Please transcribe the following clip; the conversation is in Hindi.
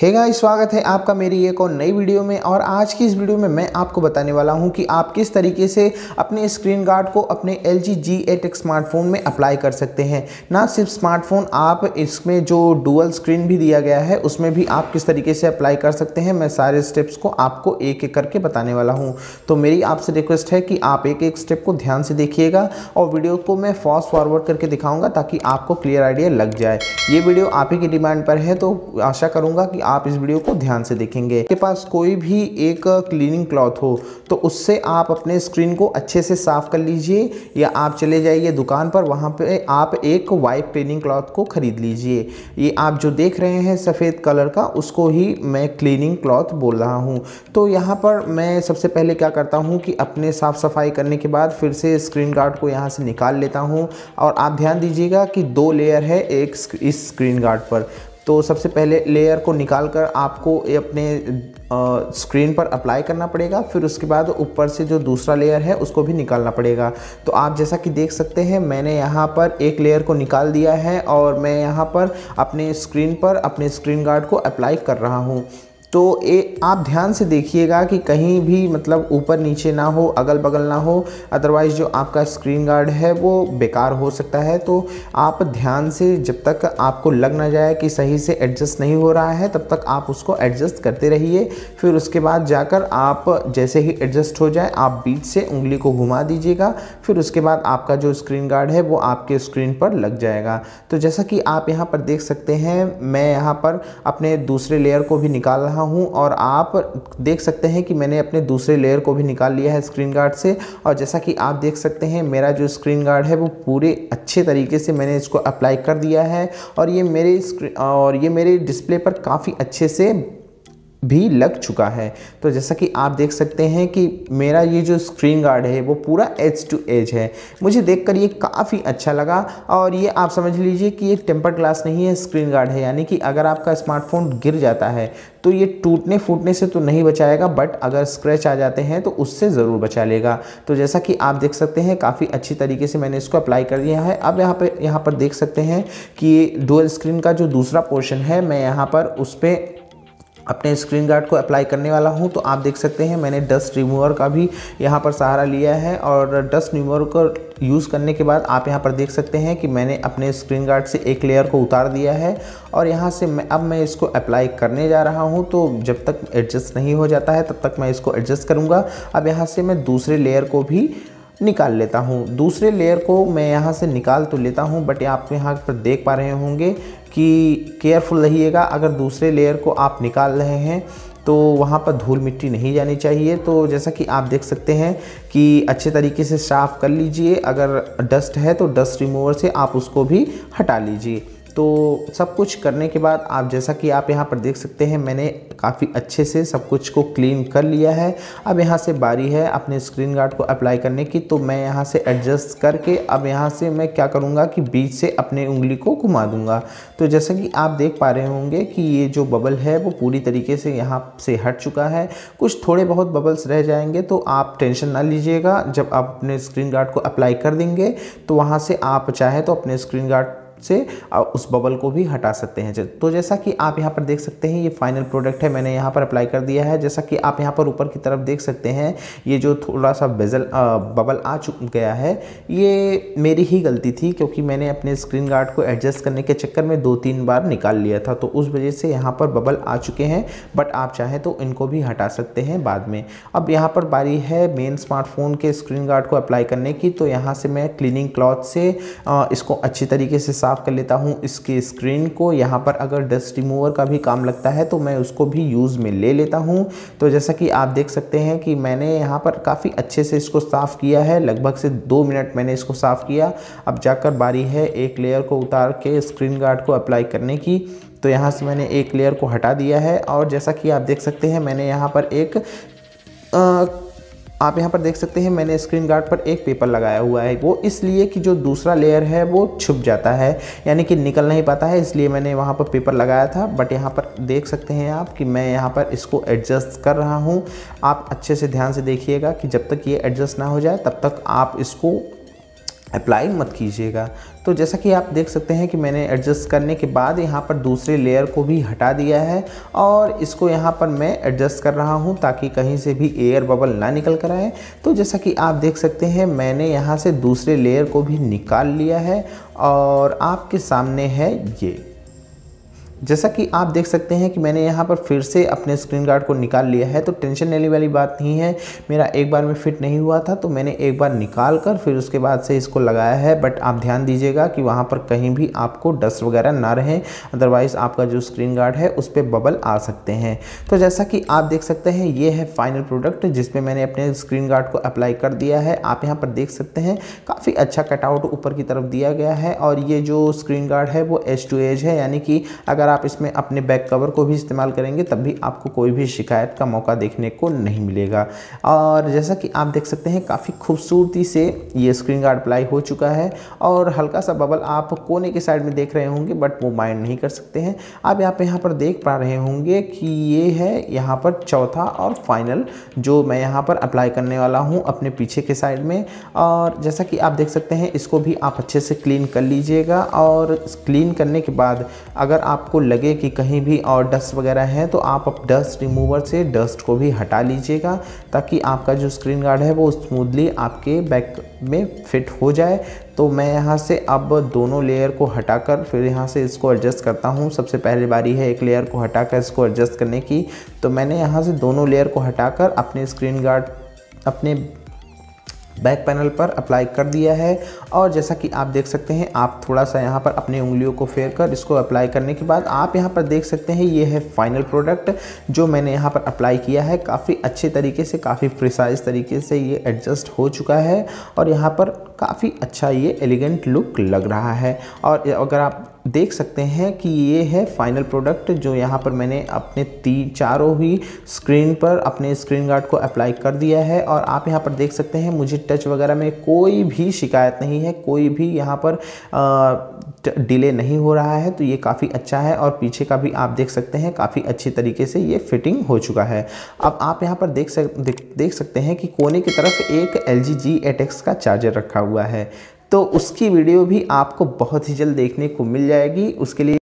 हे गाइस स्वागत है आपका मेरी एक और नई वीडियो में और आज की इस वीडियो में मैं आपको बताने वाला हूँ कि आप किस तरीके से अपने स्क्रीन गार्ड को अपने L G G eight smartphone में अप्लाई कर सकते हैं। ना सिर्फ़ स्मार्टफ़ोन आप इसमें जो डुअल स्क्रीन भी दिया गया है, उसमें भी आप किस तरीके से अप्लाई कर सकते हैं, मैं सारे स्टेप्स को आपको एक एक करके बताने वाला हूँ। तो मेरी आपसे रिक्वेस्ट है कि आप एक एक स्टेप को ध्यान से देखिएगा और वीडियो को मैं फास्ट फॉरवर्ड करके दिखाऊँगा ताकि आपको क्लियर आइडिया लग जाए। ये वीडियो आप ही की डिमांड पर है तो आशा करूँगा कि आप इस वीडियो को ध्यान से देखेंगे। के पास कोई भी एक क्लीनिंग क्लॉथ हो तो उससे आप अपने स्क्रीन को अच्छे से साफ़ कर लीजिए, या आप चले जाइए दुकान पर, वहाँ पे आप एक वाइट क्लीनिंग क्लॉथ को ख़रीद लीजिए। ये आप जो देख रहे हैं सफ़ेद कलर का, उसको ही मैं क्लीनिंग क्लॉथ बोल रहा हूँ। तो यहाँ पर मैं सबसे पहले क्या करता हूँ कि अपने साफ़ सफ़ाई करने के बाद फिर से स्क्रीन गार्ड को यहाँ से निकाल लेता हूँ। और आप ध्यान दीजिएगा कि दो लेयर है एक इस स्क्रीन गार्ड पर। तो सबसे पहले लेयर को निकाल कर आपको अपने स्क्रीन पर अप्लाई करना पड़ेगा। फिर उसके बाद ऊपर से जो दूसरा लेयर है, उसको भी निकालना पड़ेगा। तो आप जैसा कि देख सकते हैं, मैंने यहाँ पर एक लेयर को निकाल दिया है और मैं यहाँ पर अपने स्क्रीन पर अपने स्क्रीन गार्ड को अप्लाई कर रहा हूँ। तो ए, आप ध्यान से देखिएगा कि कहीं भी मतलब ऊपर नीचे ना हो अगल बगल ना हो अदरवाइज़ जो आपका स्क्रीन गार्ड है वो बेकार हो सकता है। तो आप ध्यान से जब तक आपको लग ना जाए कि सही से एडजस्ट नहीं हो रहा है, तब तक आप उसको एडजस्ट करते रहिए। फिर उसके बाद जाकर आप जैसे ही एडजस्ट हो जाए, आप बीच से उंगली को घुमा दीजिएगा। फिर उसके बाद आपका जो स्क्रीन गार्ड है वो आपके स्क्रीन पर लग जाएगा। तो जैसा कि आप यहाँ पर देख सकते हैं, मैं यहाँ पर अपने दूसरे लेयर को भी निकाल रहा रहा हूँ और आप देख सकते हैं कि मैंने अपने दूसरे लेयर को भी निकाल लिया है स्क्रीन गार्ड से। और जैसा कि आप देख सकते हैं, मेरा जो स्क्रीन गार्ड है वो पूरे अच्छे तरीके से मैंने इसको अप्लाई कर दिया है। और ये मेरे और ये मेरे डिस्प्ले पर काफ़ी अच्छे से भी लग चुका है। तो जैसा कि आप देख सकते हैं कि मेरा ये जो स्क्रीन गार्ड है, वो पूरा एज टू एज है। मुझे देखकर ये काफ़ी अच्छा लगा और ये आप समझ लीजिए कि ये टेम्पर ग्लास नहीं है स्क्रीन गार्ड है। यानी कि अगर आपका स्मार्टफ़ोन गिर जाता है तो ये टूटने फूटने से तो नहीं बचाएगा बट अगर स्क्रैच आ जाते हैं तो उससे ज़रूर बचा लेगा। तो जैसा कि आप देख सकते हैं, काफ़ी अच्छी तरीके से मैंने इसको अप्लाई कर दिया है। अब यहाँ पर यहाँ पर देख सकते हैं कि डुअल स्क्रीन का जो दूसरा पोर्शन है, मैं यहाँ पर उस पर अपने स्क्रीन गार्ड को अप्लाई करने वाला हूँ तो आप देख सकते हैं मैंने डस्ट रिमूवर का भी यहाँ पर सहारा लिया है और डस्ट रिमूवर को यूज़ करने के बाद आप यहाँ पर देख सकते हैं कि मैंने अपने स्क्रीन गार्ड से एक लेयर को उतार दिया है और यहाँ से मैं, अब मैं इसको अप्लाई करने जा रहा हूँ तो जब तक एडजस्ट नहीं हो जाता है, तब तक मैं इसको एडजस्ट करूँगा। अब यहाँ से मैं दूसरे लेयर को भी निकाल लेता हूँ। दूसरे लेयर को मैं यहाँ से निकाल तो लेता हूँ बट आप यहाँ पर देख पा रहे होंगे कि केयरफुल रहिएगा। अगर दूसरे लेयर को आप निकाल रहे हैं तो वहाँ पर धूल मिट्टी नहीं जानी चाहिए। तो जैसा कि आप देख सकते हैं कि अच्छे तरीके से साफ़ कर लीजिए। अगर डस्ट है तो डस्ट रिमूवर से आप उसको भी हटा लीजिए। तो सब कुछ करने के बाद आप जैसा कि आप यहाँ पर देख सकते हैं, मैंने काफ़ी अच्छे से सब कुछ को क्लीन कर लिया है। अब यहाँ से बारी है अपने स्क्रीन गार्ड को अप्लाई करने की तो मैं यहाँ से एडजस्ट करके अब यहाँ से मैं क्या करूँगा कि बीच से अपने उंगली को घुमा दूँगा। तो जैसा कि आप देख पा रहे होंगे कि ये जो बबल है, वो पूरी तरीके से यहाँ से हट चुका है। कुछ थोड़े बहुत बबल्स रह जाएँगे तो आप टेंशन ना लीजिएगा। जब आप अपने स्क्रीन गार्ड को अप्लाई कर देंगे तो वहाँ से आप चाहे तो अपने स्क्रीन गार्ड से उस बबल को भी हटा सकते हैं। तो जैसा कि आप यहाँ पर देख सकते हैं, ये फाइनल प्रोडक्ट है, मैंने यहाँ पर अप्लाई कर दिया है। जैसा कि आप यहाँ पर ऊपर की तरफ़ देख सकते हैं, ये जो थोड़ा सा बेजल बबल आ चुक, गया है, ये मेरी ही गलती थी क्योंकि मैंने अपने स्क्रीन गार्ड को एडजस्ट करने के चक्कर में दो तीन बार निकाल लिया था। तो उस वजह से यहाँ पर बबल आ चुके हैं बट आप चाहें तो इनको भी हटा सकते हैं बाद में। अब यहाँ पर बारी है मेन स्मार्टफ़ोन के स्क्रीन गार्ड को अप्लाई करने की। तो यहाँ से मैं क्लीनिंग क्लॉथ से इसको अच्छी तरीके से साफ़ साफ़ कर लेता हूँ इसके स्क्रीन को। यहाँ पर अगर डस्ट रिमूवर का भी काम लगता है तो मैं उसको भी यूज़ में ले लेता हूँ। तो जैसा कि आप देख सकते हैं कि मैंने यहाँ पर काफ़ी अच्छे से इसको साफ़ किया है। लगभग से दो मिनट मैंने इसको साफ़ किया। अब जाकर बारी है एक लेयर को उतार के स्क्रीन गार्ड को अप्लाई करने की। तो यहाँ से मैंने एक लेयर को हटा दिया है। और जैसा कि आप देख सकते हैं मैंने यहाँ पर एक आ, आप यहाँ पर देख सकते हैं, मैंने स्क्रीन गार्ड पर एक पेपर लगाया हुआ है। वो इसलिए कि जो दूसरा लेयर है, वो छुप जाता है, यानी कि निकल नहीं पाता है, इसलिए मैंने वहाँ पर पेपर लगाया था। बट यहाँ पर देख सकते हैं आप कि मैं यहाँ पर इसको एडजस्ट कर रहा हूँ। आप अच्छे से ध्यान से देखिएगा कि जब तक ये एडजस्ट ना हो जाए, तब तक आप इसको अप्लाई मत कीजिएगा। तो जैसा कि आप देख सकते हैं कि मैंने एडजस्ट करने के बाद यहाँ पर दूसरे लेयर को भी हटा दिया है और इसको यहाँ पर मैं एडजस्ट कर रहा हूँ ताकि कहीं से भी एयर बबल ना निकल कर आए। तो जैसा कि आप देख सकते हैं, मैंने यहाँ से दूसरे लेयर को भी निकाल लिया है और आपके सामने है ये। जैसा कि आप देख सकते हैं कि मैंने यहाँ पर फिर से अपने स्क्रीन गार्ड को निकाल लिया है तो टेंशन लेने वाली बात नहीं है। मेरा एक बार में फिट नहीं हुआ था तो मैंने एक बार निकाल कर फिर उसके बाद से इसको लगाया है, बट आप ध्यान दीजिएगा कि वहाँ पर कहीं भी आपको डस्ट वगैरह ना रहे अदरवाइज़ आपका जो स्क्रीन गार्ड है, उस पर बबल आ सकते हैं। तो जैसा कि आप देख सकते हैं, ये है फाइनल प्रोडक्ट जिसमें मैंने अपने स्क्रीन गार्ड को अप्लाई कर दिया है। आप यहाँ पर देख सकते हैं, काफ़ी अच्छा कटआउट ऊपर की तरफ़ दिया गया है, और ये जो स्क्रीन गार्ड है, वो एज टू एज है, यानी कि अगर आप इसमें अपने बैक कवर को भी इस्तेमाल करेंगे, तब भी आपको कोई भी शिकायत का मौका देखने को नहीं मिलेगा। और जैसा कि आप देख सकते हैं, काफ़ी खूबसूरती से ये स्क्रीन गार्ड अप्लाई हो चुका है और हल्का सा बबल आप कोने के साइड में देख रहे होंगे बट वो माइंड नहीं कर सकते हैं। आप यहाँ पे, यहाँ पर देख पा रहे होंगे कि ये है यहाँ पर चौथा और फाइनल जो मैं यहाँ पर अप्लाई करने वाला हूँ अपने पीछे के साइड में। और जैसा कि आप देख सकते हैं, इसको भी आप अच्छे से क्लीन कर लीजिएगा और क्लीन करने के बाद अगर आपको लगे कि कहीं भी और डस्ट वगैरह है तो आप अब डस्ट रिमूवर से डस्ट को भी हटा लीजिएगा, ताकि आपका जो स्क्रीन गार्ड है वो स्मूथली आपके बैक में फिट हो जाए। तो मैं यहाँ से अब दोनों लेयर को हटाकर फिर यहाँ से इसको एडजस्ट करता हूँ। सबसे पहले बारी है एक लेयर को हटाकर इसको एडजस्ट करने की। तो मैंने यहाँ से दोनों लेयर को हटाकर अपने स्क्रीन गार्ड, अपने बैक पैनल पर अप्लाई कर दिया है। और जैसा कि आप देख सकते हैं, आप थोड़ा सा यहाँ पर अपनी उंगलियों को फेर कर इसको अप्लाई करने के बाद आप यहाँ पर देख सकते हैं, ये है फाइनल प्रोडक्ट जो मैंने यहाँ पर अप्लाई किया है। काफ़ी अच्छे तरीके से, काफ़ी प्रिसाइज तरीके से ये एडजस्ट हो चुका है। और यहाँ पर काफ़ी अच्छा ये एलिगेंट लुक लग रहा है। और अगर आप देख सकते हैं कि ये है फाइनल प्रोडक्ट जो यहाँ पर मैंने अपने तीन चारों ही स्क्रीन पर अपने स्क्रीन गार्ड को अप्लाई कर दिया है और आप यहाँ पर देख सकते हैं मुझे टच वगैरह में कोई भी शिकायत नहीं है कोई भी यहाँ पर डिले नहीं हो रहा है तो ये काफ़ी अच्छा है और पीछे का भी आप देख सकते हैं काफ़ी अच्छी तरीके से ये फिटिंग हो चुका है। अब आप यहाँ पर देख सक देख, सकते हैं कि कोने की तरफ़ एक एल जी जी का चार्जर रखा हुआ है। तो उसकी वीडियो भी आपको बहुत ही जल्द देखने को मिल जाएगी। उसके लिए